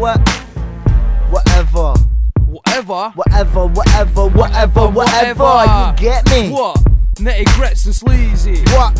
what? Whatever. Whatever. Whatever, whatever, whatever, whatever. You get me? What? Nity Gritz and sleazy. What?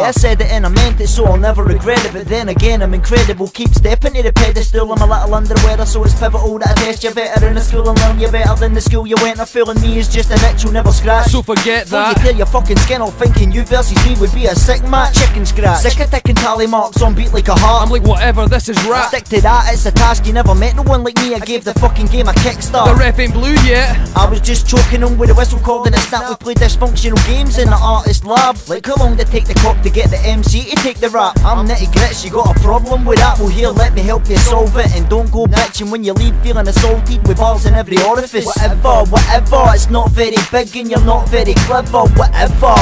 Yeah, I said it and I meant it, so I'll never regret it. But then again, I'm incredible. Keep stepping to the pedestal. I'm a little underwear, so it's pivotal that I test you better in the school and learn you better than the school you went. I'm feeling me is just an itch you'll never scratch. So forget that. Before you tear your fucking skin off thinking you versus me would be a sick match. Chicken scratch. Sick of ticking tally marks on beat like a heart. I'm like, whatever, this is rap. Stick to that, it's a task you never met. No one like me, I gave the fucking game a kickstart. The ref ain't blue yet. I was just choking on with a whistle cord and a snap. We played dysfunctional games in the artist lab. Like how long did it take the cop to get the MC to take the rap? I'm Nity Gritz, you got a problem with that? Well here, let me help you solve it. And don't go bitching when you leave feeling assaulted with balls in every orifice. Whatever, whatever, it's not very big and you're not very clever. Whatever.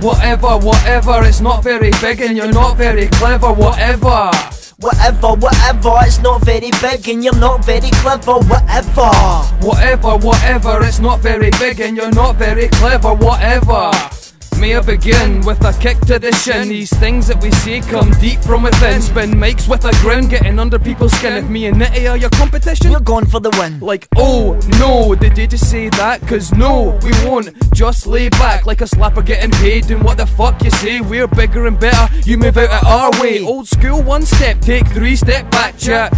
Whatever, whatever, it's not very big and you're not very clever. Whatever. Whatever, whatever, it's not very big and you're not very clever. Whatever. Whatever, whatever, it's not very big and you're not very clever, whatever. Begin with a kick to the shin? These things that we see come deep from within. Spin makes with a grin, getting under people's skin. If me and Nity are your competition, You're gone for the win. like, oh no, did you just say that? Cause no, we won't. Just lay back like a slapper getting paid. And what the fuck you say? We're bigger and better. You move out of our way. Old school, one step, take three, step back, chat.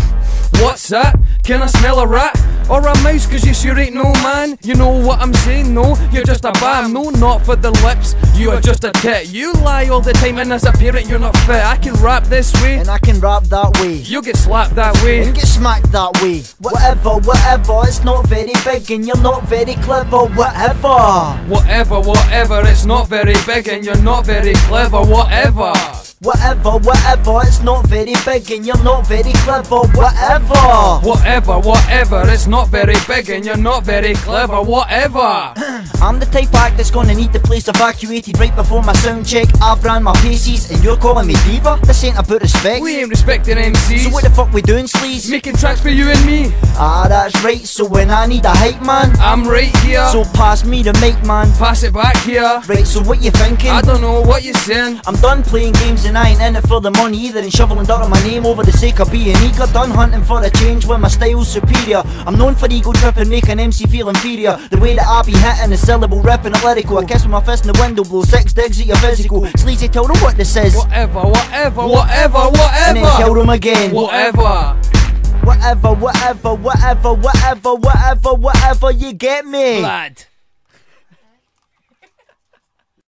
What's that? Can I smell a rat? Or a mouse, cause you sure ain't no man? You know what I'm saying? No, you're just a bam. No, not for the lips. You are just a tit. You lie all the time, and as a parent, you're not fit. I can rap this way. And I can rap that way. You'll get slapped that way. and get smacked that way. Whatever, whatever, it's not very big and you're not very clever. Whatever, Whatever, whatever, it's not very big and you're not very clever, whatever. Whatever, whatever, it's not very big and you're not very clever. Whatever. Whatever, whatever, it's not very big and you're not very clever, whatever. I'm the type act that's gonna need the place evacuated right before my sound check. I've ran my paces and you're calling me diva? This ain't about respect. We ain't respecting MCs. So what the fuck we doing, Sleeze? Making tracks for you and me. Ah, that's right. So when I need a hype man, I'm right here. so pass me the mic, man. pass it back here. Right. So what you thinking? I don't know what you're saying. I'm done playing games and I ain't in it for the money either And shoveling dirt on my name over the sake of being eager. Done hunting for a change when my style's superior. I'm known for ego tripping, make an MC feel inferior. The way that I be hitting a syllable, ripping it lyrical. I kiss with my fist in the window, blow six digs at your physical. Sleazy tell them what this is. Whatever, whatever, whatever, whatever. And then them again. Whatever. Whatever, whatever, whatever, whatever, whatever, whatever You get me? Lad.